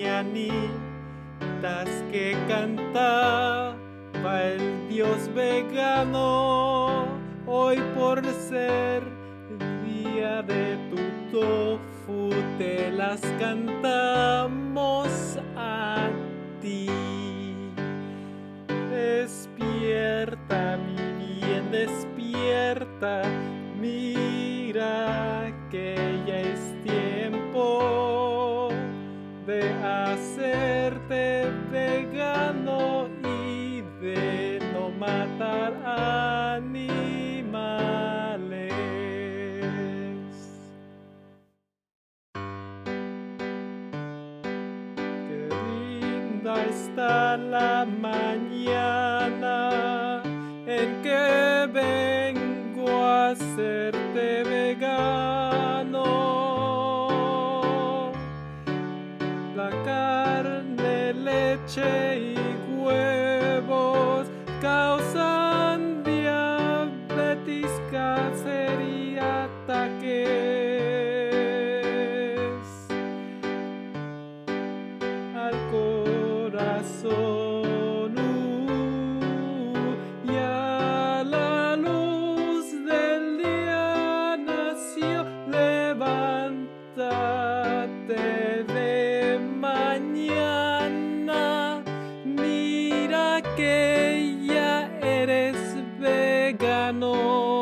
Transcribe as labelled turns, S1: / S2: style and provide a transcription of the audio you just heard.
S1: mañanitas que cantaba el dios vegano. Hoy por ser día de tu tofu te las cantamos a ti. Despierta, mi bien, despierta. Mira que ya hacerte vegano y de no matar animales. Qué linda está la mañana en que vengo a hacerte leche y huevos causan diabetes, cáncer al corazón mira que ya eres vegano